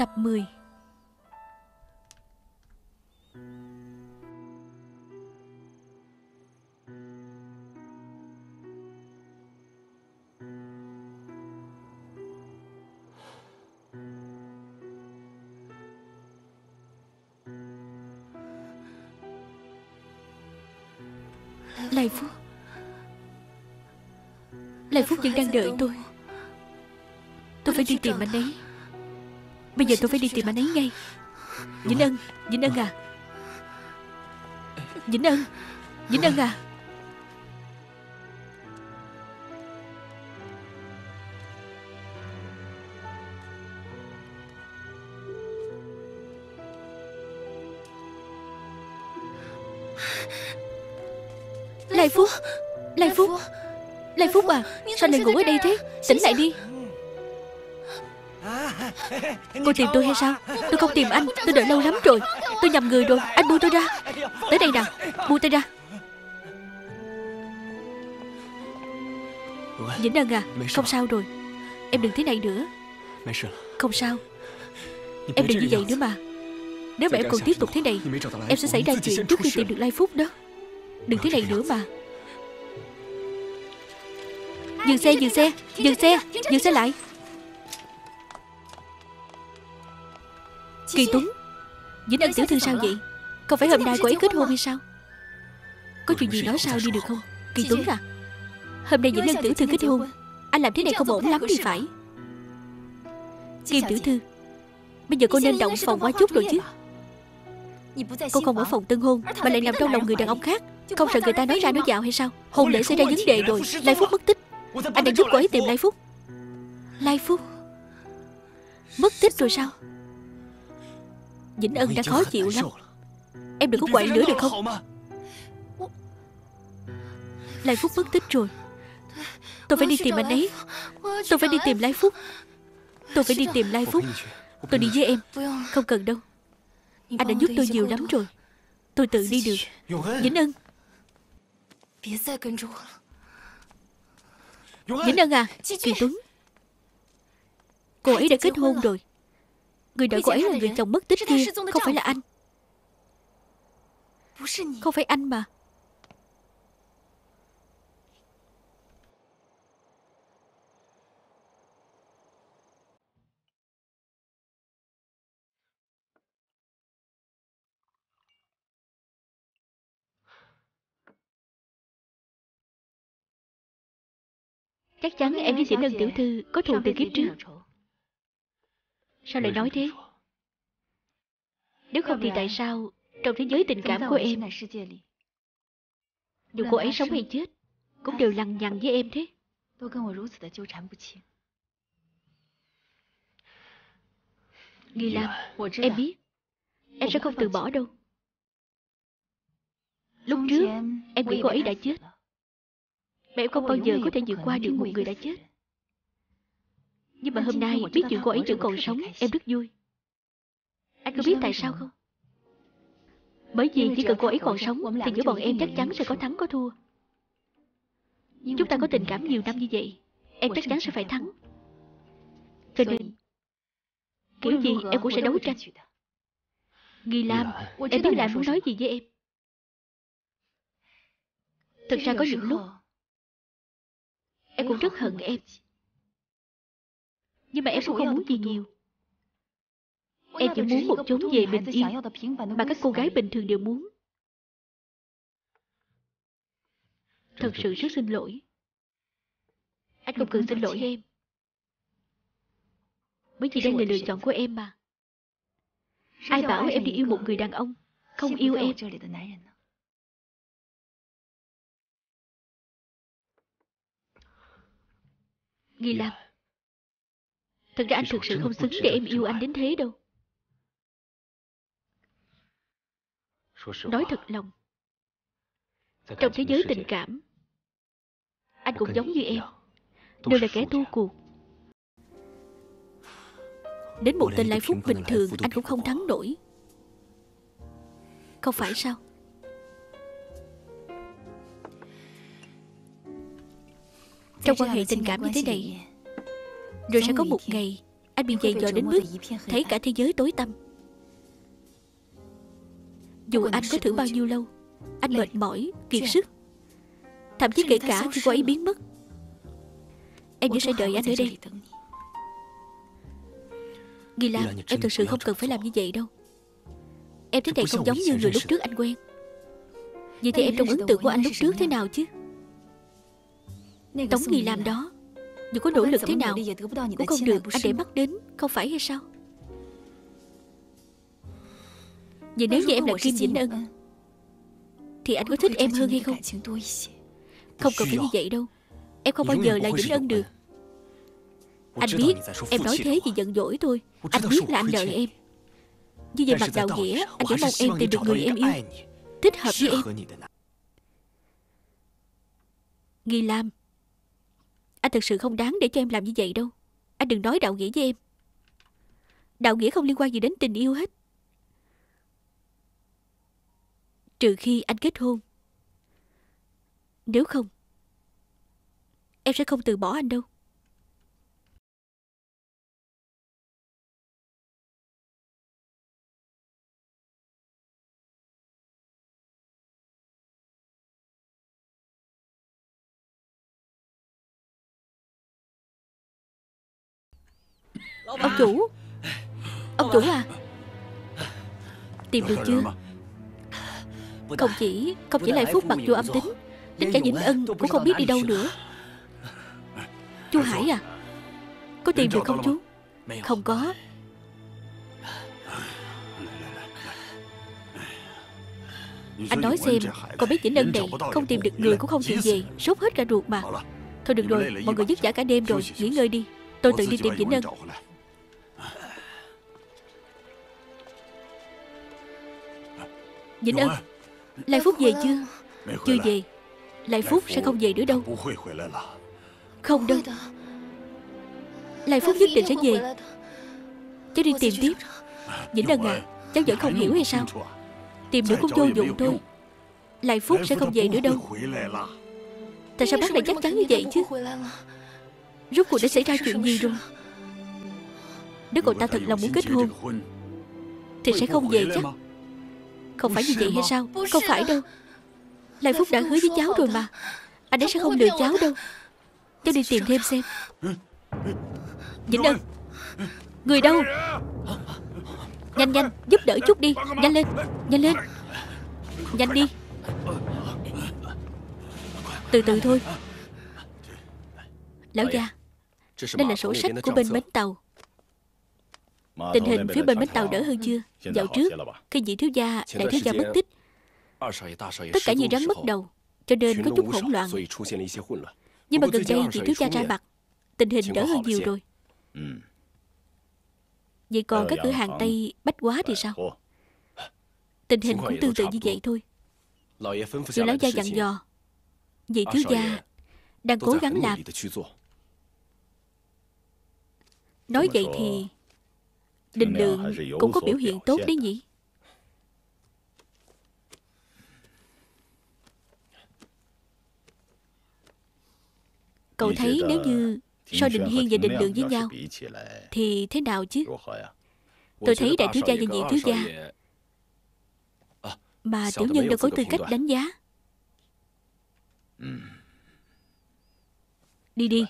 Tập 10 Lai Phúc. Lai Phúc vẫn đang đợi tôi. Tôi phải đi tìm anh ấy. Bây giờ tôi phải đi tìm anh ấy ngay. Vĩnh Ân Vĩnh Ân à. Vĩnh Ân Vĩnh Ân à. Lai Phúc Lai Phúc Lai Phúc à Sao lại ngủ ở đây thế? Tỉnh lại đi. Cô tìm tôi hay sao? Tôi không tìm anh Tôi đợi lâu lắm rồi. Tôi nhầm người rồi Anh buông tôi ra. Tới đây nào Buông tôi ra. Vĩnh Ân à Không sao rồi. Em đừng thế này nữa. Không sao. Em đừng như vậy nữa mà. Nếu mà em còn tiếp tục thế này Em sẽ xảy ra chuyện trước khi tìm được Lai Phúc đó. Đừng thế này nữa mà. Dừng xe, dừng xe, dừng xe, dừng xe lại. Kỳ Tuấn Vĩnh Ân tiểu thư sao vậy? Không phải hôm nay cô ấy kết hôn hay sao? Có chuyện gì nói sao đi được không? Kỳ Tuấn à Hôm nay Vĩnh Ân tiểu thư kết hôn Anh làm thế này không ổn lắm thì phải. Kim tiểu thư Bây giờ cô nên động phòng qua chút rồi chứ. Cô không ở phòng tân hôn Mà lại nằm trong lòng người đàn ông khác. Không sợ người ta nói ra nói dạo hay sao? Hôn lễ xảy ra vấn đề rồi. Lai Phúc mất tích. Anh đã giúp cô ấy tìm Lai Phúc Lai Phúc. Mất tích rồi sao Vĩnh Ân đã khó chịu lắm. Em đừng có quậy nữa được không? Lai Phúc mất tích rồi. Tôi phải đi tìm anh ấy. Tôi phải đi tìm Lai Phúc. Tôi phải đi tìm Lai Phúc. Tôi đi với em. Không cần đâu. Anh đã giúp tôi nhiều lắm rồi. Tôi tự đi được. Vĩnh Ân. Vĩnh Ân à Kỳ Tuấn. Cô ấy đã kết hôn rồi Người đợi cô ấy là người chồng mất tích kia Không phải là anh. Không phải anh mà. Chắc chắn em với Vĩnh Ân tiểu thư Có thù từ kiếp trước Sao lại nói thế? Nếu không thì tại sao Trong thế giới tình cảm của em Dù cô ấy sống hay chết Cũng đều lằng nhằng với em thế. Nghi Lam Em biết. Em sẽ không từ bỏ đâu. Lúc trước Em nghĩ cô ấy đã chết. Mà em không bao giờ có thể vượt qua được một người đã chết Nhưng mà hôm nay biết chuyện cô ấy vẫn còn sống Em rất vui. Anh có biết tại sao không? Bởi vì chỉ cần cô ấy còn sống Thì giữa bọn em chắc chắn sẽ có thắng có thua. Chúng ta có tình cảm nhiều năm như vậy Em chắc chắn sẽ phải thắng. Cho nên Kiểu gì em cũng sẽ đấu tranh. Nghi Lam Em biết là muốn nói gì với em? Thật ra có những lúc Em cũng rất hận em nhưng mà em cũng không muốn gì nhiều. Em chỉ muốn một chốn về bình yên Mà các cô gái bình thường đều muốn. Thật sự rất xin lỗi. Anh không cần xin lỗi em. Bởi vì đây là lựa chọn của em mà. Ai bảo em đi yêu một người đàn ông Không yêu em? Nghi Lam Thật ra anh thực sự không xứng để em yêu anh đến thế đâu. Nói thật lòng Trong thế giới tình cảm Anh cũng giống như em Đều là kẻ thua cuộc. Đến một tên Lai Phúc bình thường Anh cũng không thắng nổi. Không phải sao? Trong quan hệ tình cảm như thế này Rồi sẽ có một ngày Anh bị dày dò đến mức Thấy cả thế giới tối tăm. Dù anh có thử bao nhiêu lâu Anh mệt mỏi, kiệt sức. Thậm chí kể cả khi cô ấy biến mất. Em vẫn sẽ đợi anh ở đây. Ghi Lam Em thực sự không cần phải làm như vậy đâu. Em thế này không giống như người lúc trước anh quen. Vậy thì em trong ấn tượng của anh lúc trước thế nào chứ? Tống Nghi Lam đó Dù có nỗ lực thế nào Cũng không được anh để mắt đến Không phải hay sao? Vậy nếu như em là Kim Vĩnh Ân Thì anh có thích em hơn hay không? Không cần phải như vậy đâu. Em không bao giờ là Vĩnh Ân được. Anh biết em nói thế vì giận dỗi thôi. Anh biết là anh nợ em. Như vậy mặt đạo nghĩa Anh chỉ mong em tìm được người em yêu. Thích hợp với em. Nghi Lam anh thật sự không đáng để cho em làm như vậy đâu. Anh đừng nói đạo nghĩa với em. Đạo nghĩa không liên quan gì đến tình yêu hết. Trừ khi anh kết hôn. Nếu không, Em sẽ không từ bỏ anh đâu. Ông chủ. Ông chủ à? Tìm được chưa? Không chỉ Không chỉ lại Phúc mặc dù âm tính Đến cả Vĩnh Ân cũng không biết đi đâu nữa. Chú Hải à Có tìm được không chú? Không có. Anh nói xem Con biết Vĩnh Ân này, Không tìm được người cũng không chịu về, Sốt hết cả ruột mà. Thôi được rồi, Mọi người dứt giả cả đêm rồi, Nghỉ ngơi đi. Tôi tự đi tìm Vĩnh Ân. Vĩnh Ân. Lai Phúc về chưa? Chưa về. Lai Phúc sẽ không về nữa đâu. Không đâu. Lai Phúc nhất định sẽ về. Cháu đi tìm tiếp. Vĩnh Ân à Cháu vẫn không hiểu hay sao? Tìm nữa cũng vô dụng thôi. Lai Phúc sẽ không về nữa đâu. Tại sao bác lại chắc chắn như vậy chứ? Rốt cuộc đã xảy ra chuyện gì rồi? Nếu cậu ta thật lòng muốn kết hôn Thì sẽ không về chắc Không phải như vậy hay sao? Không phải đâu. Lai Phúc đã hứa với cháu rồi mà. Anh ấy sẽ không lừa cháu đâu. Cháu đi tìm thêm xem. Vĩnh Ân Người đâu? Nhanh nhanh. Giúp đỡ chút đi. Nhanh lên. Nhanh lên. Nhanh đi. Từ từ thôi. Lão gia Đây là sổ sách của bên bến tàu Tình hình phía bên bến tàu đỡ hơn chưa? Dạo trước Khi vị thiếu gia Đại thiếu gia mất tích. Tất cả như rắn mất đầu Cho nên có chút hỗn loạn. Nhưng mà gần đây vị thiếu gia ra mặt Tình hình đỡ hơn nhiều rồi. Vậy còn các cửa hàng Tây Bách Quá thì sao? Tình hình cũng tương tự như vậy thôi. Vị lão gia dặn dò. Vị thiếu gia Đang cố gắng làm Nói vậy thì Đình lượng cũng có biểu hiện tốt đấy nhỉ? Cậu thấy nếu như So Định Hiên và Định Lượng với nhau Thì thế nào chứ? Tôi thấy đại thiếu gia và nhị thiếu gia Mà tiểu nhân đâu có tư cách đánh giá. Đi đi.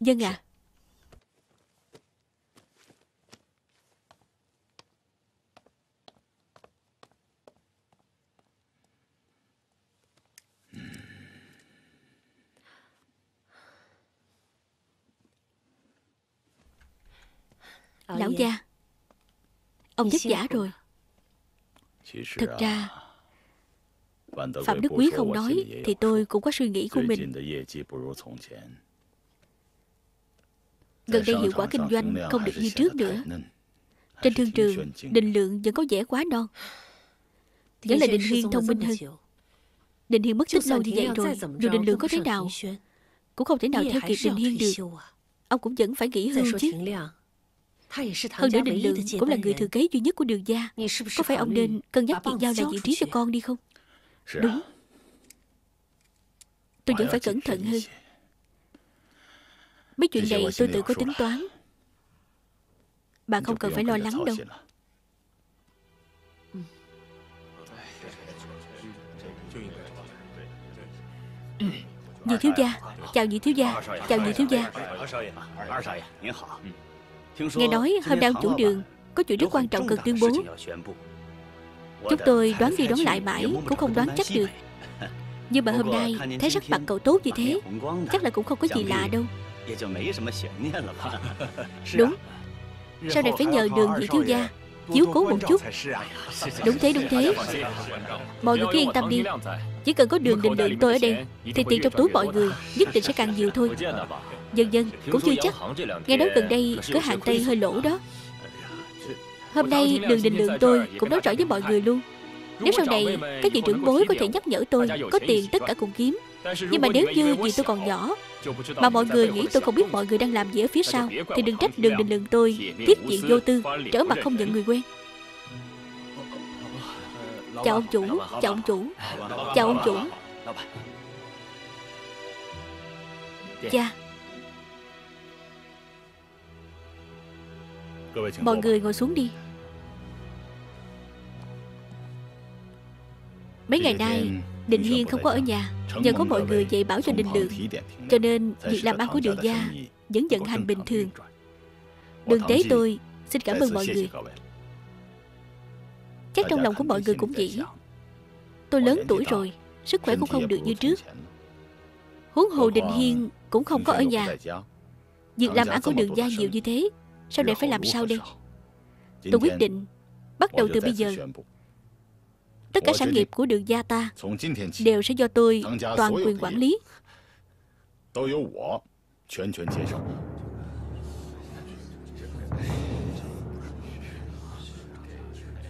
Dân à Lão gia. Ông vất vả rồi. Thực ra Phạm Đức Quý không nói Thì tôi cũng có suy nghĩ của mình. Gần đây hiệu quả kinh doanh Không được như trước nữa. Trên thương trường Đình lượng vẫn có vẻ quá non. Vẫn là Đình Huyên thông minh hơn. Đình Hiên mất tích lâu như vậy rồi Dù Đình lượng có thế nào? Cũng không thể nào theo kịp Đình Hiên được. Ông cũng vẫn phải nghĩ hơn chứ hơn nữa định lượng cũng là người thừa kế duy nhất của đường gia Có phải ông nên cân nhắc việc giao lại vị trí cho con đi không Đúng Tôi vẫn phải cẩn thận hơn Mấy chuyện này tôi tự có tính toán Bạn không cần phải lo lắng đâu Nhị thiếu gia Chào nhị thiếu gia Chào nhị thiếu gia Nghe nói hôm nay ông chủ đường, Có chuyện rất quan trọng cần tuyên bố. Chúng tôi đoán đi đoán lại mãi, Cũng không đoán chắc được. Nhưng mà hôm nay, thấy sắc mặt cậu tốt như thế, Chắc là cũng không có gì lạ đâu. Đúng. Sau này phải nhờ đường vị thiếu gia, Chiếu cố một chút. Đúng thế đúng thế. Mọi người cứ yên tâm đi. Chỉ cần có đường định lượng tôi ở đây, Thì tiền trong túi mọi người, nhất định sẽ càng nhiều thôi. Dần dần cũng chưa chắc Nghe nói gần đây cửa hàng Tây hơi lỗ đó Hôm nay đường định lượng tôi cũng nói rõ với mọi người luôn Nếu sau này các vị trưởng bối có thể nhắc nhở tôi Có tiền tất cả cùng kiếm Nhưng mà nếu như vì tôi còn nhỏ Mà mọi người nghĩ tôi không biết mọi người đang làm gì ở phía sau Thì đừng trách đường định lượng tôi Tiết diện vô tư Trở mặt không nhận người quen Chào ông chủ Chào ông chủ Chào ông chủ Cha Mọi người ngồi xuống đi. Mấy ngày nay Định Hiên không có ở nhà Nhờ có mọi người dạy bảo cho Định Lượng Cho nên việc làm ăn của đường gia Vẫn vận hành bình thường. Đường tế tôi xin cảm ơn mọi người. Chắc trong lòng của mọi người cũng vậy. Tôi lớn tuổi rồi Sức khỏe cũng không được như trước. Huống hồ Định Hiên cũng không có ở nhà. Việc làm ăn của đường gia nhiều như thế Sau này phải làm sao đây? Tôi quyết định Bắt đầu từ bây giờ. Tất cả sản nghiệp của đường gia ta Đều sẽ do tôi toàn quyền quản lý.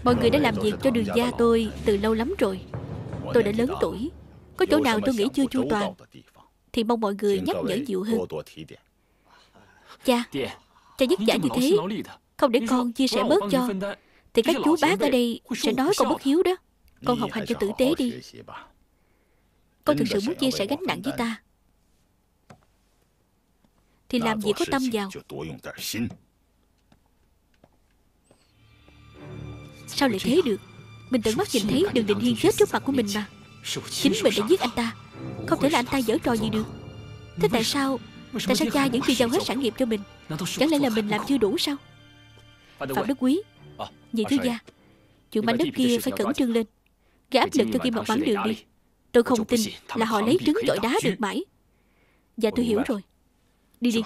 Mọi người đã làm việc cho đường gia tôi từ lâu lắm rồi. Tôi đã lớn tuổi. Có chỗ nào tôi nghĩ chưa chu toàn Thì mong mọi người nhắc nhở nhiều hơn. Cha Cha vất vả như thế. Không để con chia sẻ bớt cho. Thì các chú bác ở đây sẽ nói con bất hiếu đó. Con học hành cho tử tế đi. Con thực sự muốn chia sẻ gánh nặng với ta Thì làm gì có tâm vào? Sao lại thế được? Mình tận mắt nhìn thấy đường định hiên chết trước mặt của mình mà. Chính mình đã giết anh ta. Không thể là anh ta giở trò gì được. Thế tại sao Tại sao cha vẫn chưa giao hết sản nghiệp cho mình Chẳng lẽ là mình làm chưa đủ sao? Phạm Đức Quý. Nhị thứ gia Chuyện mảnh đất kia phải cẩn trương lên. Gây áp lực cho Kim Ngọc bắn đường đi. Tôi không tin là họ lấy trứng chọi đá được mãi. Dạ tôi hiểu rồi. Đi đi.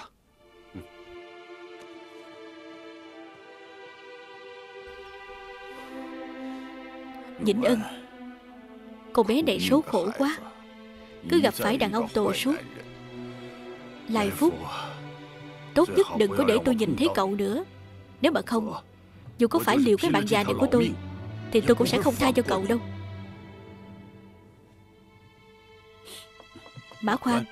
Vĩnh Ân Cô bé này số khổ quá. Cứ gặp phải đàn ông tồ suốt. Lai Phúc Tốt nhất đừng có để tôi nhìn thấy cậu nữa. Nếu mà không Dù có phải liều cái bạn già này của tôi Thì tôi cũng sẽ không tha cho cậu đâu. Mã Khoan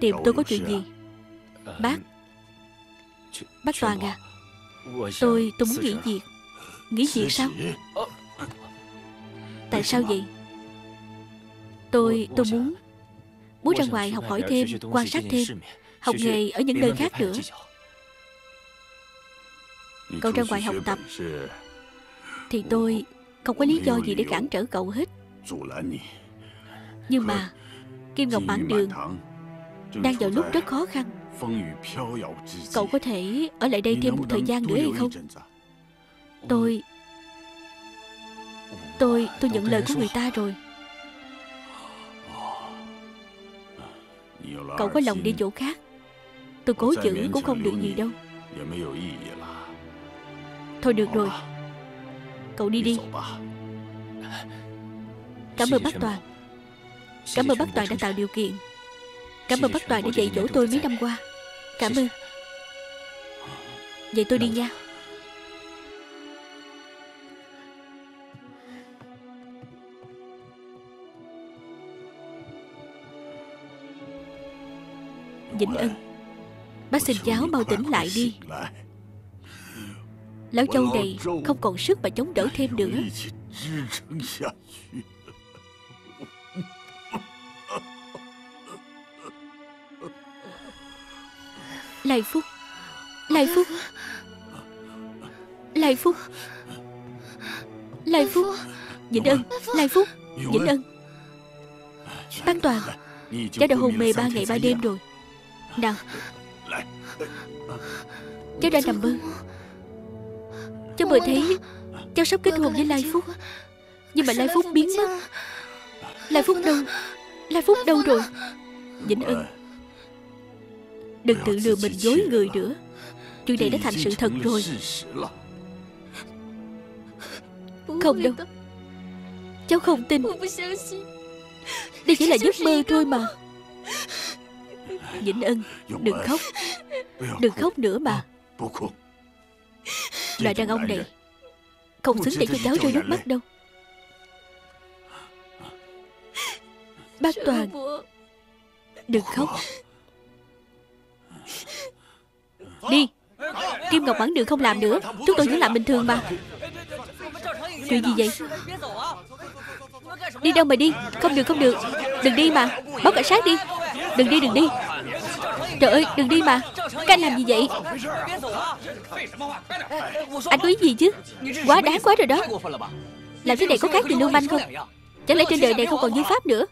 Tìm tôi có chuyện gì? Bác. Bác Toàn à. Tôi, tôi muốn nghỉ việc. Nghỉ việc sao Tại sao vậy? Tôi, tôi muốn Muốn ra ngoài học hỏi thêm Quan sát thêm Học nghề ở những nơi khác nữa. Cậu ra ngoài học tập Thì tôi Không có lý do gì để cản trở cậu hết. Nhưng mà Kim Ngọc Mãn Đường Đang vào lúc rất khó khăn. Cậu có thể ở lại đây thêm một thời gian nữa hay không? Tôi Tôi, tôi nhận lời của người ta rồi. Cậu có lòng đi chỗ khác. Tôi cố giữ cũng không được gì. đâu. Thôi được rồi. Cậu đi đi Cảm ơn bác Toàn. Cảm ơn bác Toàn đã tạo điều kiện. Cảm ơn bác Toàn đã dạy dỗ tôi mấy năm qua. Cảm ơn. Vậy tôi đi nha Vĩnh Ân. Bác xin cháu mau tỉnh lại đi. Lão Châu này không còn sức mà chống đỡ thêm nữa. Lai Phúc Lai Phúc Lai Phúc Lai Phúc, Vĩnh Ân, Lai Phúc, Vĩnh Ân. Ban Toàn, Cháu đã hôn mê ba ngày ba đêm rồi. Nào. Cháu đang nằm mơ. Cháu vừa thấy Cháu sắp kết hôn với Lai Phúc. Nhưng mà Lai Phúc biến mất. Lai Phúc đâu? Lai Phúc đâu rồi? Vĩnh Ân. Đừng tự lừa mình dối người nữa. Chuyện này đã thành sự thật rồi. Không đâu. Cháu không tin. Đây chỉ là giấc mơ thôi mà Vĩnh Ân Đừng khóc. Đừng khóc nữa mà Loại đàn ông này Không xứng để cho cháu rơi nước mắt đâu. Bác Toàn Đừng khóc. Đi Kim Ngọc Mẫn Đường không làm nữa. Chúng tôi vẫn làm bình thường mà. Chuyện gì vậy Đi đâu mà đi? Không được không được. Đừng đi mà. Báo cảnh sát đi. Đừng đi đừng đi. Trời ơi, đừng đi mà. Các anh làm gì vậy? Anh có ý gì chứ? Quá đáng quá rồi đó. Làm thế này có khác gì lưu manh không? Chẳng lẽ trên đời này không còn như pháp nữa?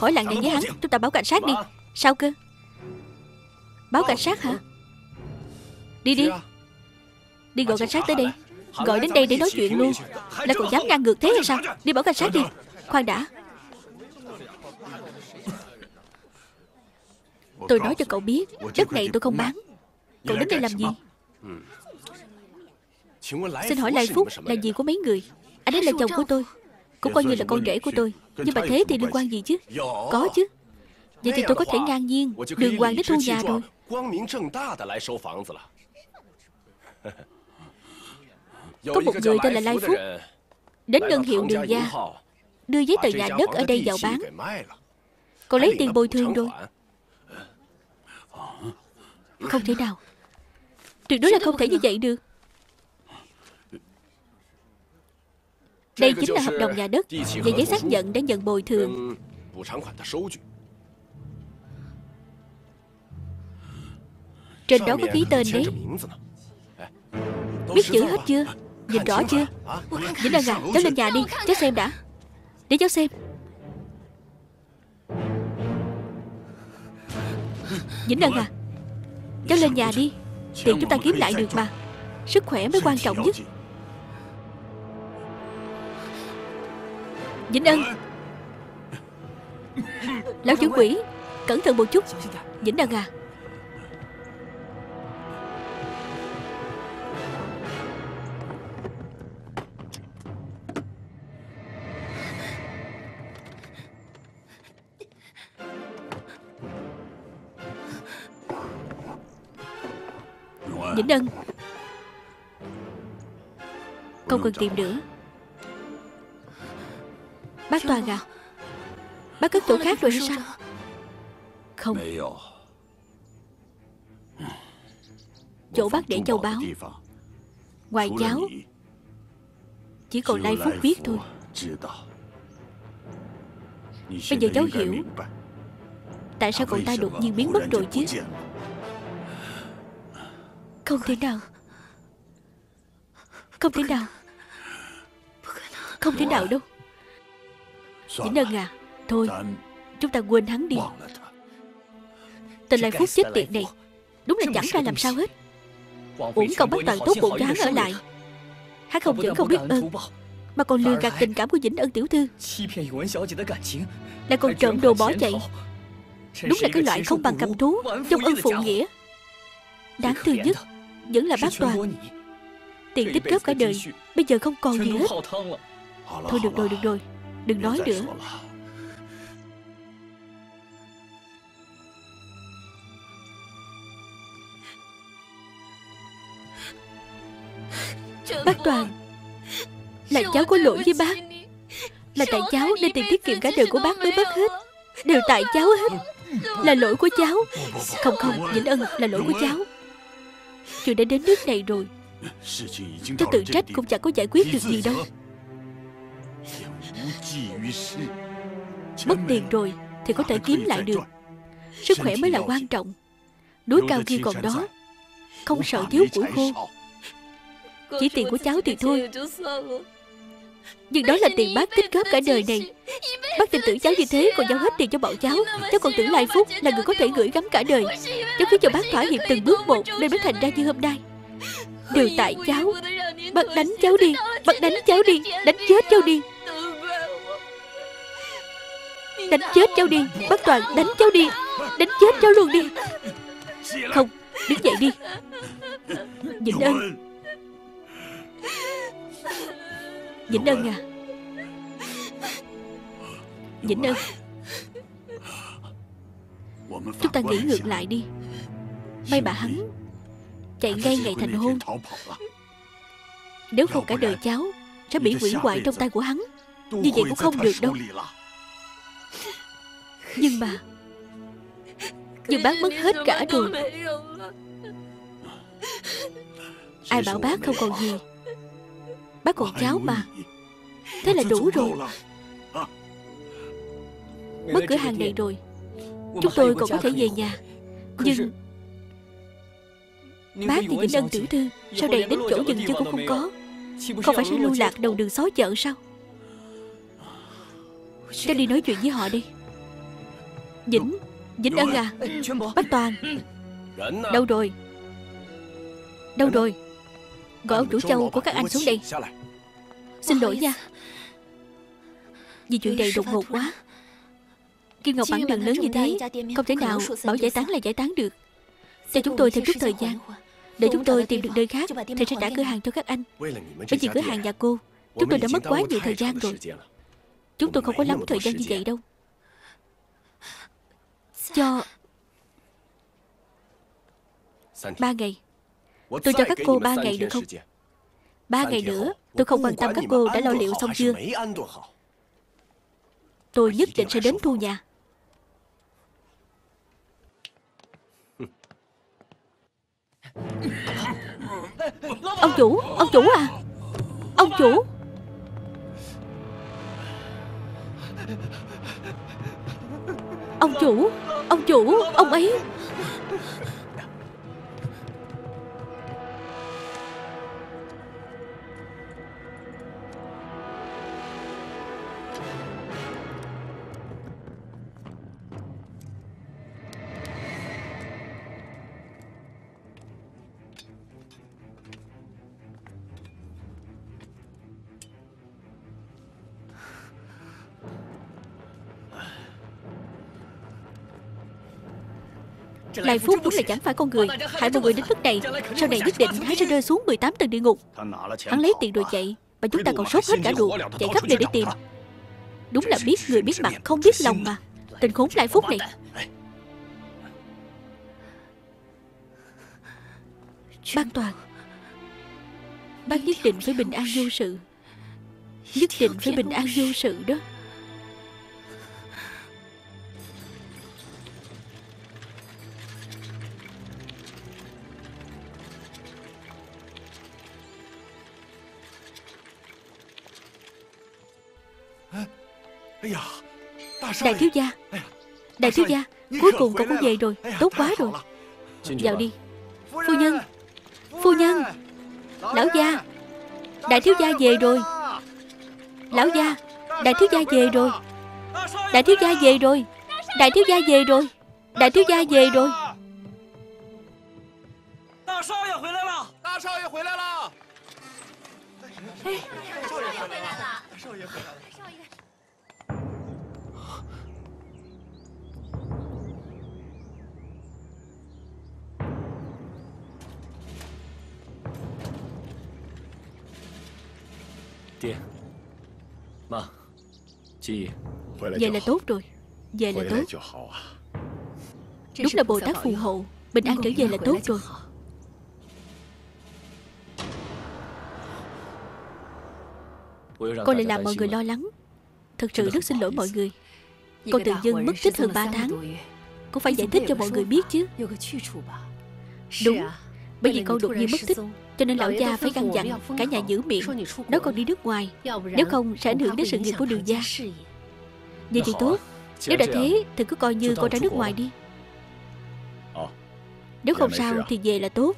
Khỏi lặng nhặng với hắn. Chúng ta báo cảnh sát đi. Sao cơ? Báo cảnh sát hả? Đi đi. Đi gọi cảnh sát tới đây. Gọi đến đây để nói chuyện luôn. Lại còn dám ngang ngược thế hay sao? Đi báo cảnh sát đi. Khoan đã. Tôi nói cho cậu biết, Đất này tôi không bán. Cậu đến đây làm gì? Xin hỏi Lai Phúc là gì của mấy người? Anh ấy là chồng của tôi, Cũng coi như là con rể của tôi. Nhưng mà thế thì liên quan gì chứ? Có chứ. Vậy thì tôi có thể ngang nhiên Đường hoàng đến thu nhà rồi. Có một người tên là Lai Phúc, Đến ngân hiệu đường gia. Đưa giấy tờ nhà đất ở đây vào bán. Còn lấy tiền bồi thường rồi. Không thể nào. Tuyệt đối là không thể như vậy được. Đây chính là hợp đồng nhà đất Và giấy xác nhận đã nhận bồi thường. Trên đó có ký tên đấy. Biết chữ hết chưa? Nhìn rõ chưa? Vĩnh Ân à Cháu lên nhà đi Cháu xem đã để cháu xem. Vĩnh Ân à Cháu lên nhà đi. Tiền chúng ta kiếm lại được mà. Sức khỏe mới quan trọng nhất. Vĩnh Ân Lão chủ quỷ, Cẩn thận một chút. Vĩnh Ân à Vĩnh Ân. Không cần tìm nữa. Bác Toàn à Bác cất chỗ khác rồi hay sao? Không. Chỗ bác để châu báu. Ngoài cháu Chỉ còn Lai Phúc biết thôi. Bây giờ cháu hiểu Tại sao cậu ta đột nhiên biến mất rồi chứ không thể nào. Không thể nào. Không thể nào đâu. Vĩnh Ân à Thôi, Chúng ta quên hắn đi. Tên Lai Phúc chết tiệt này, Đúng là chẳng ra làm sao hết. Uổng công bắt toàn tốt bụng cho hắn ở lại. Hắn không những không biết ơn, Mà còn lừa gạt tình cảm của Vĩnh Ân tiểu thư. Lại còn trộm đồ bỏ chạy. Đúng là cái loại không bằng cầm thú, Trong ân phụ nghĩa. Đáng thương nhất. Vẫn là bác Toàn. Tiền tích góp cả đời Bây giờ không còn gì hết. Thôi được rồi được rồi. Đừng nói nữa. Bác Toàn Là cháu có lỗi với bác. Là tại cháu nên tiền tiết kiệm cả đời của bác mới mất hết. Đều tại cháu hết. Là lỗi của cháu. Không không. Vĩnh Ân là lỗi của cháu Chuyện đã đến nước này rồi. Tôi tự trách cũng chẳng có giải quyết được gì đâu. Mất tiền rồi Thì có thể kiếm lại được. Sức khỏe mới là quan trọng. Núi cao kia còn đó. Không sợ thiếu củi khô. Chỉ tiền của cháu thì thôi. Nhưng đó là tiền bác tích góp cả đời này. Bác tin tưởng cháu như thế Còn giao hết tiền cho bọn cháu. Cháu còn tưởng Lai Phúc là người có thể gửi gắm cả đời. Cháu khiến cho bác thỏa hiệp từng bước một Nên mới thành ra như hôm nay. Đều tại cháu. Bác đánh cháu đi. Bác đánh cháu đi. Đánh chết cháu đi. Đánh chết cháu đi. Bác Toàn đánh cháu đi. Đánh chết cháu luôn đi. Không, Đứng dậy đi. Vĩnh ơn Vĩnh Ân à? Vĩnh Ân. Chúng ta nghĩ ngược lại đi. May bà hắn Chạy ngay ngày thành hôn. Nếu không cả đời cháu Sẽ bị hủy hoại trong tay của hắn, Như vậy cũng không được đâu. Nhưng mà, Nhưng bác mất hết cả rồi. Ai bảo bác không còn gì Bác còn cháu mà. Thế là đủ rồi. Mất cửa hàng này rồi. Chúng tôi còn có thể về nhà. Nhưng Bác thì Vĩnh Ân tiểu thư. Sau này đến chỗ dừng chân cũng không có? Không phải sẽ lưu lạc đầu đường xó chợ sao? Cháu đi nói chuyện với họ đi. Vĩnh Vĩnh Ân à. Bác Toàn. Đâu rồi? Đâu rồi Gọi ông chủ châu của các anh xuống đây. Xin lỗi nha. Vì chuyện này đột ngột quá. Kim Ngọc bản đường lớn như thế Không thể nào bảo giải tán là giải tán được. Cho chúng tôi thêm chút thời gian. Để chúng tôi tìm được nơi khác Thì sẽ trả cửa hàng cho các anh. Bởi vì cửa hàng nhà cô Chúng tôi đã mất quá nhiều thời gian rồi. Chúng tôi không có lắm thời gian như vậy đâu. Cho Ba ngày Tôi cho các cô ba ngày được không? Ba ngày nữa Tôi không quan tâm các cô đã lo liệu xong chưa? Tôi nhất định sẽ đến thu nhà. Ông chủ Ông chủ à? Ông chủ? Ông chủ Ông chủ Ông ấy Đại Phúc đúng là chẳng phải con người. Hại một người đến mức này, Sau này nhất định hắn sẽ rơi xuống 18 tầng địa ngục. Hắn lấy tiền rồi chạy Và chúng ta còn sốt hết cả ruột Chạy khắp nơi để tìm. Đúng là biết người biết mặt, không biết lòng mà. Tình khốn Đại Phúc này. Ban toàn Bác nhất định phải bình an vô sự. Nhất định phải bình an vô sự đó. Đại thiếu gia. Đại thiếu gia Cuối cùng cậu cũng về rồi. Tốt quá rồi. Vào đi. Phu nhân Phu nhân. Lão gia. Đại thiếu gia về rồi. Lão gia. Đại thiếu gia về rồi. Đại thiếu gia về rồi. Đại thiếu gia về rồi. Đại thiếu gia về rồi. Đại thiếu gia về rồi Vậy là tốt rồi. Về là tốt. Đúng là Bồ Tát phù hộ Bình an trở về là tốt rồi. Con lại làm mọi người lo lắng. Thật sự rất xin lỗi mọi người. Con tự dưng mất tích hơn 3 tháng Con phải giải thích cho mọi người biết chứ. Đúng. Bởi vì con đột nhiên mất tích cho nên lão gia phải căn dặn cả nhà giữ miệng Nói con đi nước ngoài. Nếu không sẽ ảnh hưởng đến sự nghiệp của đường gia. Vậy thì tốt. Nếu đã thế thì cứ coi như con ra nước ngoài đi. Nếu không sao thì về là tốt.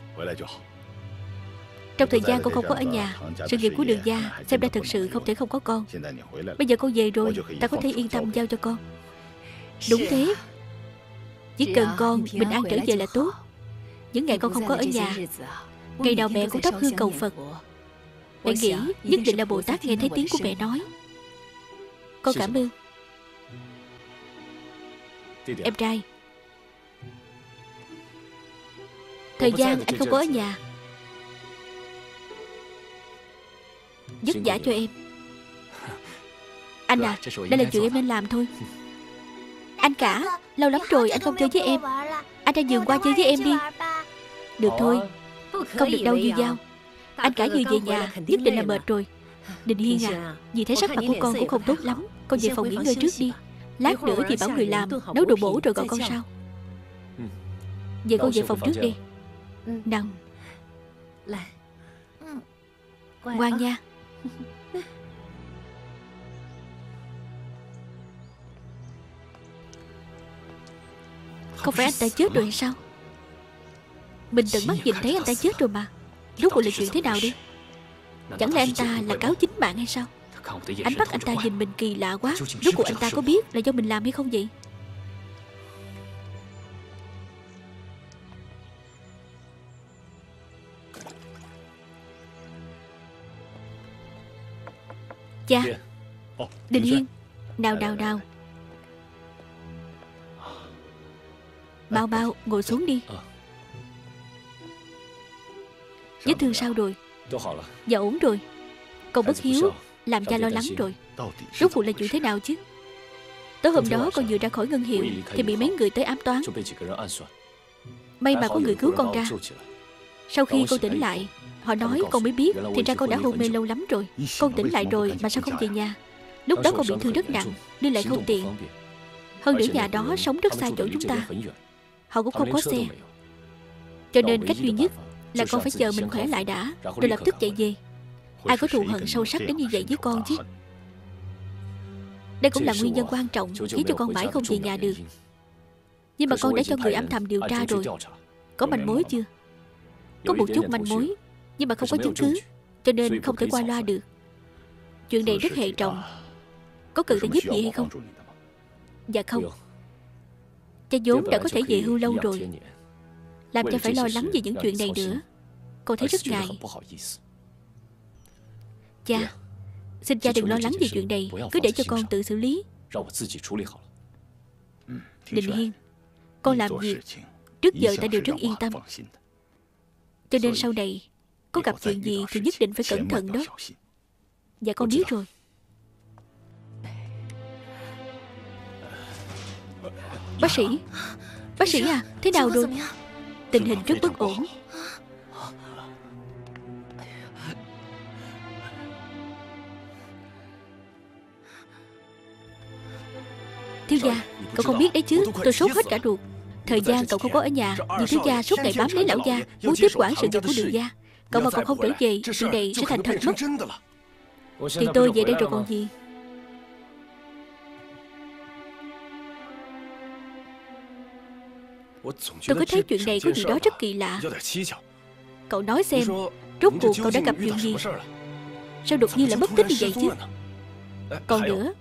Trong thời gian con không có ở nhà Sự nghiệp của đường gia Xem ra thực sự không thể không có con. Bây giờ con về rồi Ta có thể yên tâm giao cho con. Đúng thế. Chỉ cần con bình an trở về là tốt. Những ngày con không có ở nhà Ngày nào mẹ cũng thắp hương cầu Phật. Mẹ nghĩ nhất định là Bồ Tát nghe thấy tiếng của mẹ nói. Con cảm ơn. Em trai. Thời gian anh không có ở nhà. Dứt giả cho em. Anh à Đây là chuyện em nên làm thôi. Anh cả Lâu lắm rồi anh không chơi với em. Anh ra giường qua chơi với em đi. Được thôi Không được đâu Như Giao. Anh cả vừa về nhà Nhất định là mệt rồi. Đình Hiên à Vì thấy sắc mặt của con cũng không tốt lắm. Con về phòng nghỉ ngơi trước đi. Lát nữa thì bảo người làm Nấu đồ bổ rồi gọi con sao? Vậy con về phòng trước đi. Nào Ngoan nha. Không phải anh ta chết rồi hay sao Mình tận mắt nhìn thấy anh ta chết rồi mà. Rốt cuộc là chuyện thế nào đi? Chẳng lẽ anh ta là cáo chính mạng hay sao? Ánh mắt anh ta nhìn mình kỳ lạ quá. Rốt cuộc anh ta có biết là do mình làm hay không vậy? Cha. Đình Hiên. Nào nào nào. Bao bao ngồi xuống đi Vết thương sao rồi? Dạ ổn rồi. Con bất hiếu Làm cha lo lắng rồi. Rốt cuộc là chuyện thế nào chứ? Tối hôm đó con vừa ra khỏi ngân hiệu Thì bị mấy người tới ám toán. May mà có người cứu con ra. Sau khi con tỉnh lại Họ nói con mới biết Thì ra con đã hôn mê lâu lắm rồi. Con tỉnh lại rồi mà sao không về nhà? Lúc đó con bị thương rất nặng Đi lại không tiện Hơn nữa nhà đó sống rất xa chỗ chúng ta. Họ cũng không có xe Cho nên cách duy nhất là con phải chờ mình khỏe lại đã, Rồi lập tức chạy về. Ai có thù hận sâu sắc đến như vậy với con chứ? Đây cũng là nguyên nhân quan trọng Khiến cho con mãi không về nhà được. Nhưng mà con đã cho người âm thầm điều tra rồi. Có manh mối chưa? Có một chút manh mối, Nhưng mà không có chứng cứ, Cho nên không thể qua loa được. Chuyện này rất hệ trọng. Có cần phải giúp gì hay không? Dạ không. Cha vốn đã có thể về hưu lâu rồi. Làm cha phải lo lắng về những chuyện này nữa. Con thấy rất ngại. Cha Xin cha đừng lo lắng về chuyện này. Cứ để cho con tự xử lý. Đình Hiên Con làm việc Trước giờ ta đều rất yên tâm. Cho nên sau này Có gặp chuyện gì thì nhất định phải cẩn thận đó. Dạ con biết rồi. Bác sĩ Bác sĩ à Thế nào rồi Tình hình rất bất ổn. Thiếu gia Cậu không biết đấy chứ? Tôi sốt hết cả ruột. Thời gian cậu không có ở nhà. Vì thiếu gia suốt ngày bám lấy lão gia. Muốn tiếp quản sự nghiệp của đường gia. Cậu mà còn không trở về Chuyện này sẽ thành thật mất. Thì tôi về đây rồi còn gì Tôi cứ thấy chuyện này có gì đó rất kỳ lạ。Cậu nói xem Rốt cuộc cậu đã gặp chuyện gì？Sao đột nhiên lại mất tích như vậy chứ？Còn nữa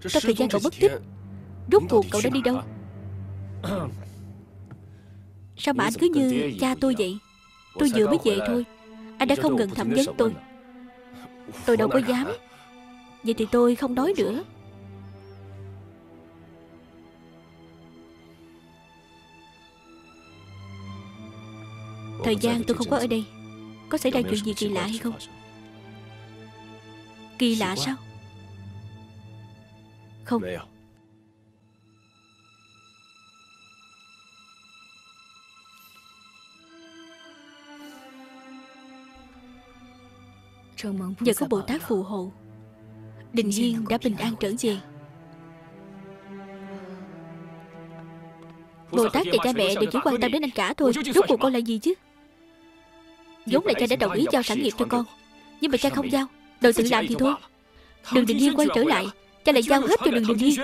Trong thời gian cậu mất tích。Rốt cuộc cậu đã đi đâu？Sao mà anh cứ như cha tôi vậy Tôi vừa mới về thôi Anh đã không ngừng thẩm vấn tôi. Tôi đâu có dám. Vậy thì tôi không nói nữa Thời gian tôi không có ở đây. Có xảy ra chuyện gì kỳ lạ hay không? Kỳ lạ sao? Không. Nhờ có Bồ Tát phù hộ. Đình Hiên đã bình an trở về. Bồ Tát và cha mẹ đều chỉ quan tâm đến anh cả thôi. Rốt cuộc con là gì chứ vốn là cha đã đồng ý giao sản nghiệp cho con. Nhưng mà cha không giao Đòi tự làm thì thôi. Đường Đình Hiên quay trở lại. Cha lại giao hết cho đường Đình Hiên.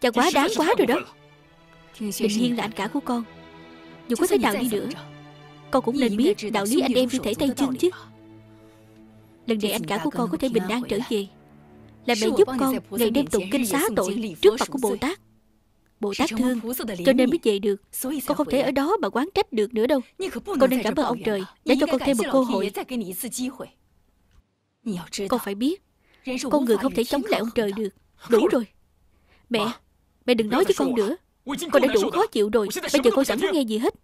Cha quá đáng quá rồi đó. Đình Hiên là anh cả của con. Dù có thế nào đi nữa Con cũng nên biết đạo lý anh em như thể tay chân chứ. Lần này anh cả của con có thể bình an trở về. Là mẹ giúp con ngày đêm tụng kinh xá tội Trước mặt của Bồ Tát Bồ Tát thương. Cho nên mới về được. Con không thể ở đó mà quán trách được nữa đâu. Con nên cảm ơn ông trời Đã cho con thêm một cơ hội. Con phải biết Con người không thể chống lại ông trời được. Đủ rồi. Mẹ Mẹ đừng nói với con nữa. Con đã đủ khó chịu rồi. Bây giờ con chẳng muốn nghe gì hết.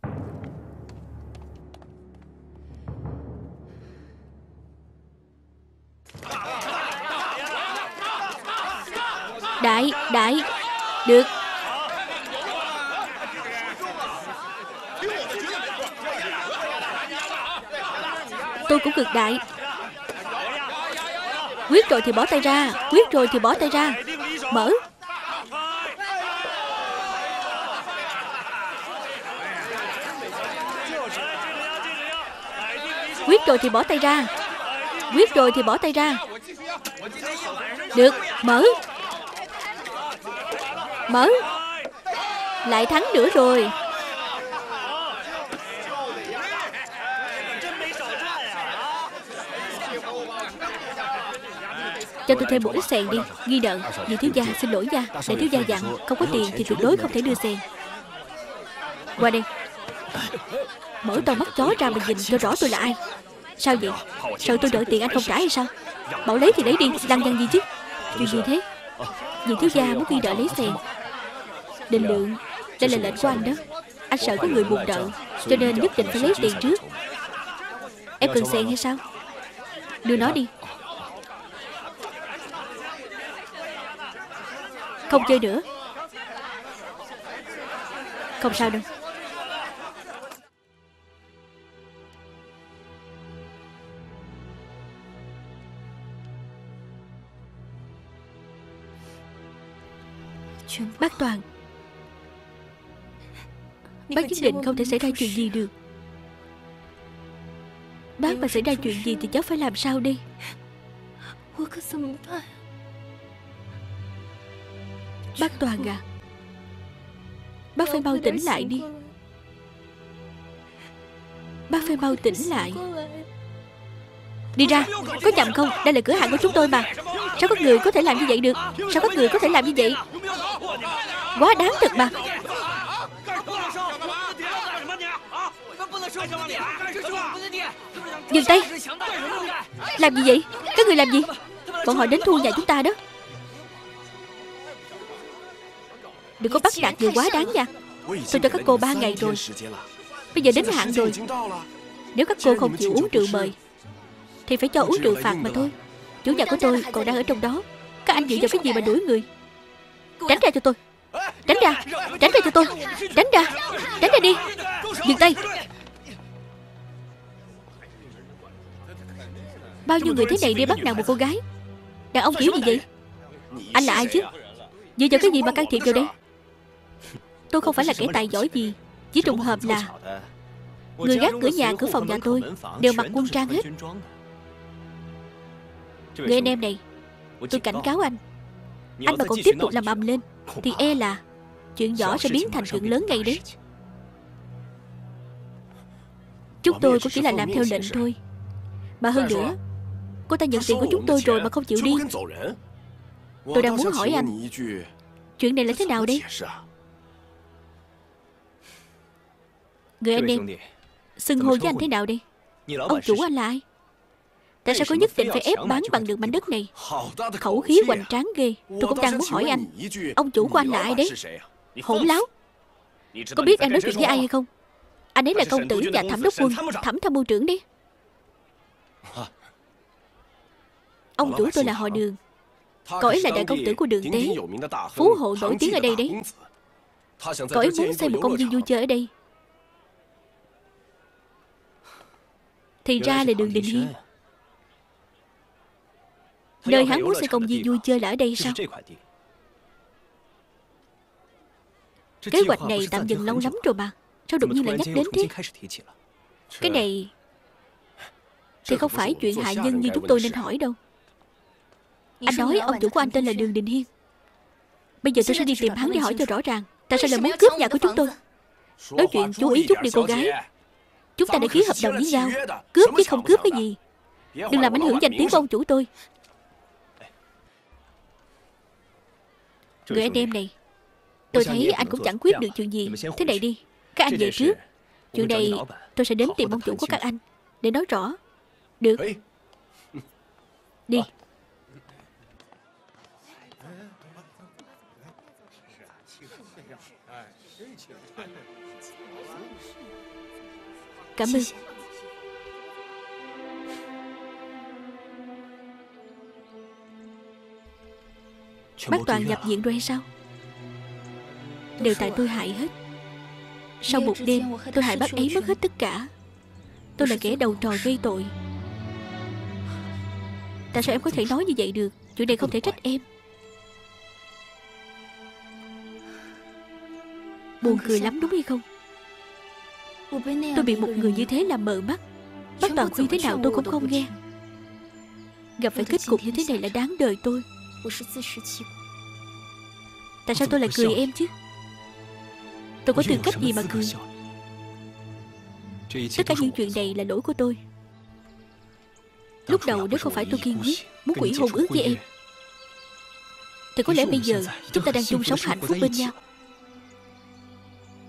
Đại, đại. Được Tôi cũng cực đại. Quyết rồi thì bỏ tay ra Quyết rồi thì bỏ tay ra. Mở. Quyết rồi thì bỏ tay ra. Quyết rồi thì bỏ tay ra. Được, mở. Mở. Lại thắng nữa rồi. Cho tôi thêm một ít sèn đi. Ghi nợ Vì thiếu gia, xin lỗi nha. Để thiếu gia dặn, Không có tiền thì tuyệt đối không thể đưa sèn Qua đây. Mở to mắt chó ra mà nhìn cho rõ tôi là ai. Sao vậy? Sợ tôi đợi tiền anh không trả hay sao? Bảo lấy thì lấy đi, Lăng nhăng gì chứ? Chuyện gì thế? Vì thiếu gia muốn ghi nợ lấy sèn Định lượng, Đây là lệnh của anh đó. Anh sợ có người buồn nợ, Cho nên nhất định phải lấy tiền trước. Em cần sèn hay sao? Đưa nó đi. Không chơi nữa. Không sao đâu. Bác Toàn. Bác nhất định không thể xảy ra chuyện gì được. Bác mà xảy ra chuyện gì thì cháu phải làm sao đây Bác Toàn à Bác phải mau tỉnh lại đi. Bác phải mau tỉnh lại. Đi ra. Có nhầm không? Đây là cửa hàng của chúng tôi mà. Sao có người có thể làm như vậy được? Sao có người có thể làm như vậy? Quá đáng thật mà. Dừng tay. Làm gì vậy? Các người làm gì? Bọn họ đến thu nhà chúng ta đó. Đừng có bắt nạt người quá đáng nha. Tôi cho các cô ba ngày rồi. Bây giờ đến hạn rồi. Nếu các cô không chịu uống rượu mời Thì phải cho uống rượu phạt mà thôi. Chủ nhà của tôi còn đang ở trong đó. Các anh dựa vào cái gì mà đuổi người. Tránh ra cho tôi. Tránh ra. Tránh ra cho tôi. Tránh ra. Tránh ra đi. Dừng tay. Bao nhiêu người thế này đi bắt nạt một cô gái? Đàn ông kiểu gì vậy? Anh là ai chứ? Dựa vào cái gì mà can thiệp vào đây Tôi không phải là kẻ tài giỏi gì. Chỉ trùng hợp là Người gác cửa nhà cửa phòng nhà tôi Đều mặc quân trang hết. Người anh em này, Tôi cảnh cáo anh. Anh mà còn tiếp tục làm ầm lên, Thì e là Chuyện nhỏ sẽ biến thành chuyện lớn ngay đấy. Chúng tôi cũng chỉ là làm theo lệnh thôi. Mà hơn nữa, Cô ta nhận tiền của chúng tôi rồi mà không chịu đi. Tôi đang muốn hỏi anh, Chuyện này là thế nào đây? Người anh em Xưng hô với anh thế nào đây? Ông chủ anh là ai? Tại sao có nhất định phải ép bán bằng được mảnh đất này? Khẩu khí hoành tráng ghê. Tôi cũng đang muốn hỏi anh Ông chủ của anh là ai đấy? Hỗn láo. Có biết anh nói chuyện với ai hay không? Anh ấy là công tử nhà thẩm đốc quân Thẩm tham mưu trưởng đi. Ông chủ tôi là họ đường. Cậu ấy là đại công tử của đường tế. Phú hộ nổi tiếng ở đây đấy Cậu ấy muốn xây một công viên vui chơi ở đây Thì ra là đường Đình Hiên. Nơi hắn muốn xây công viên vui chơi là ở đây sao? Kế hoạch này tạm dừng lâu lắm rồi mà. Sao đột nhiên lại nhắc đến thế? Cái này Thì không phải chuyện hại nhân như chúng tôi nên hỏi đâu. Anh nói ông chủ của anh tên là Đường Đình Hiên. Bây giờ tôi sẽ đi tìm hắn để hỏi cho rõ ràng. Tại sao lại muốn cướp nhà của chúng tôi? Nói chuyện chú ý chút đi cô gái Chúng ta đã ký hợp đồng với nhau. Cướp chứ không cướp cái gì. Đừng làm ảnh hưởng danh tiếng của ông chủ tôi. Người anh em này, Tôi thấy anh cũng chẳng quyết được chuyện gì. Thế này đi, Các anh về trước. Chuyện này tôi sẽ đến tìm ông chủ của các anh Để nói rõ. Được. Đi. Cảm ơn. Bác Toàn nhập viện rồi hay sao Đều tại tôi hại hết. Sau một đêm tôi hại bác ấy mất hết tất cả. Tôi là kẻ đầu trò gây tội. Tại sao em có thể nói như vậy được? Chuyện này không thể trách em. Buồn cười lắm đúng hay không Tôi bị một người như thế làm mờ mắt. Bác Toàn khuyên thế nào tôi cũng không nghe. Gặp phải kết cục như thế này là đáng đời tôi. Tại sao tôi lại cười em chứ? Tôi có tư cách gì mà cười? Tất cả những chuyện này là lỗi của tôi. Lúc đầu nếu không phải tôi kiên quyết Muốn quỷ hôn ước với em Thì có lẽ bây giờ Chúng ta đang chung sống hạnh phúc bên nhau.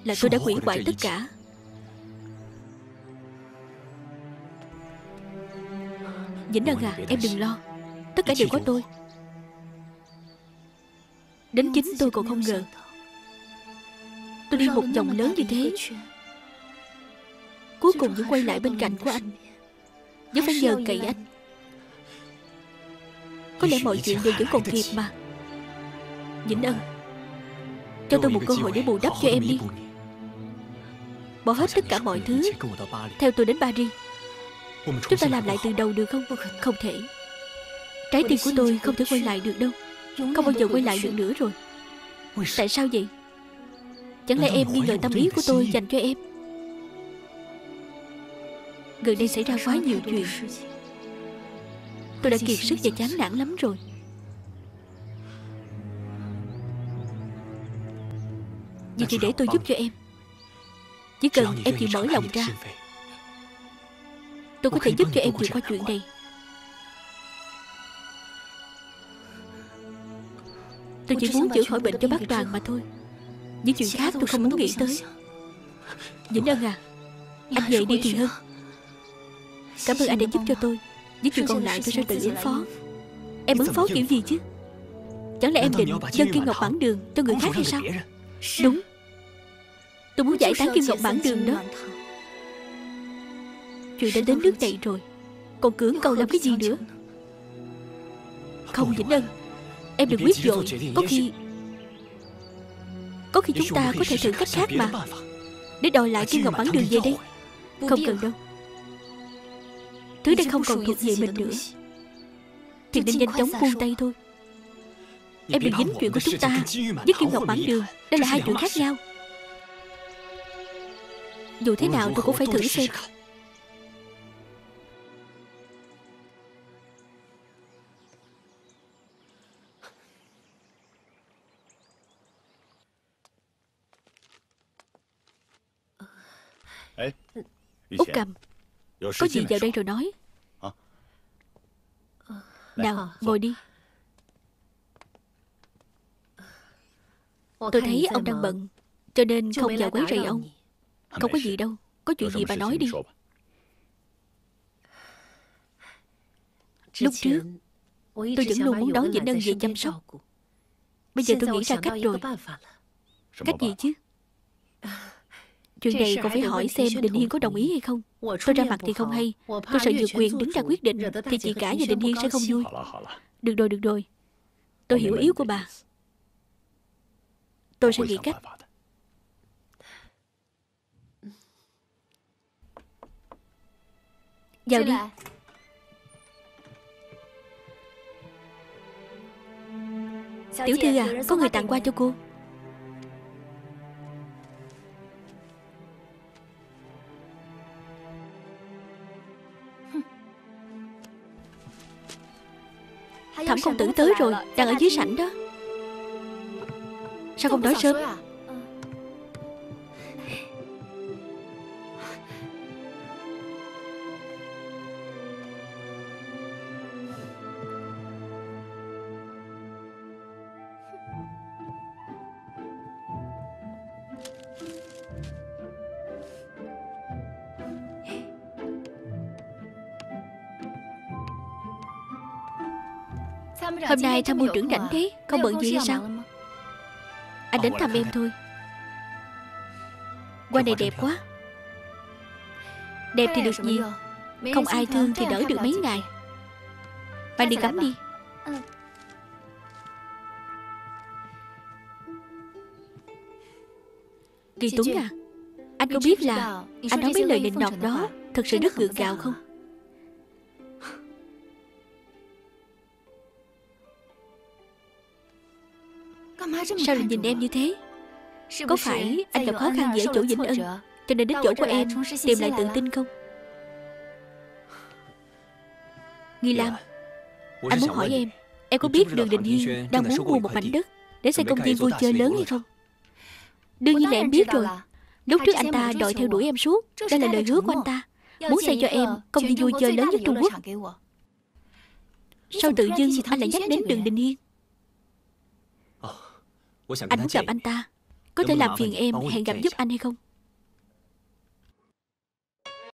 Là tôi đã hủy hoại tất cả Vĩnh Ân à em đừng lo. Tất cả đều có tôi. Đến chính tôi còn không ngờ. Tôi đi một vòng lớn như thế. Cuối cùng vẫn quay lại bên cạnh của anh. Vẫn phải nhờ cậy anh. Có lẽ mọi chuyện đều vẫn còn kịp mà. Vĩnh Ân Cho tôi một cơ hội để bù đắp cho em đi. Bỏ hết tất cả mọi thứ Theo tôi đến Paris Chúng ta làm lại từ đầu được không? Không thể. Trái tim của tôi không thể quay lại được đâu. Không bao giờ quay lại được nữa rồi. Tại sao vậy? Chẳng lẽ em nghi ngờ tâm ý của tôi dành cho em? Gần đây xảy ra quá nhiều chuyện. Tôi đã kiệt sức và chán nản lắm rồi. Vậy thì để tôi giúp cho em. Chỉ cần em chịu mở lòng ra Tôi có thể giúp cho em vượt qua chuyện này. Tôi chỉ muốn chữa khỏi bệnh cho bác Toàn mà thôi. Những chuyện khác tôi không muốn nghĩ tới. Vĩnh Ân à Anh về đi thì hơn Cảm ơn anh đã giúp cho tôi. Những chuyện còn lại tôi sẽ tự ứng phó. Em ứng phó kiểu gì chứ? Chẳng lẽ em định dâng Kim Ngọc bản đường cho người khác hay sao? Đúng. Tôi muốn giải tán Kim Ngọc bản đường đó Chuyện đã đến nước này rồi. Còn cưỡng cầu làm cái gì nữa? Không Vĩnh Ân Em đừng quyết vội Có khi Có khi chúng ta có thể thử cách khác mà. Để đòi lại Kim Ngọc bắn đường về đây. Không cần đâu. Thứ đây không còn thuộc về mình nữa. Thì nên nhanh chóng buông tay thôi. Em đừng dính chuyện của chúng ta Với Kim Ngọc bản đường. Đây là hai chuyện khác nhau. Dù thế nào tôi cũng phải thử xem. Út cầm Có gì vào đây rồi nói. Nào ngồi đi. Tôi thấy ông đang bận Cho nên không vào quấy rầy ông. Không có gì đâu Có chuyện gì bà nói đi. Lúc trước Tôi vẫn luôn muốn đón Vĩnh Ân về chăm sóc. Bây giờ tôi nghĩ ra cách rồi. Cách gì chứ Chuyện này còn phải hỏi xem Định Hiên có đồng ý hay không. Tôi ra mặt thì không hay. Tôi sợ vượt quyền đứng ra quyết định. Thì chị cả và Định Hiên sẽ không vui. Được rồi, được rồi. Tôi hiểu yếu của bà. Tôi sẽ nghĩ cách. Vào đi. Tiểu thư à Có người tặng qua cho cô công tử tới rồi Đang ở dưới sảnh đó. Sao không nói sớm Hôm nay tham mưu trưởng rảnh thế Không bận gì hay sao? Anh đến thăm em thôi. Qua này đẹp quá. Đẹp thì được gì? Không ai thương thì đỡ được mấy ngày. Bạn đi cắm đi. Kỳ Tuấn à Anh có biết là Anh nói mấy lời nịnh nọt đó Thật sự rất gượng gạo không Sao lại nhìn em như thế? Có phải anh gặp khó khăn gì ở chỗ Vĩnh Ân Cho nên đến chỗ của em Tìm lại tự tin không? Nghi Lam Anh muốn hỏi em Em có biết đường Đình Hiên đang muốn mua một mảnh đất Để xây công ty vui chơi lớn hay không Đương nhiên là em biết rồi. Lúc trước anh ta đòi theo đuổi em suốt Đây là lời hứa của anh ta. Muốn xây cho em công ty vui chơi lớn nhất Trung Quốc. Sao tự dưng anh lại nhắc đến đường Đình Hiên Anh muốn gặp anh ta? Có thể làm phiền em hẹn gặp giúp anh hay không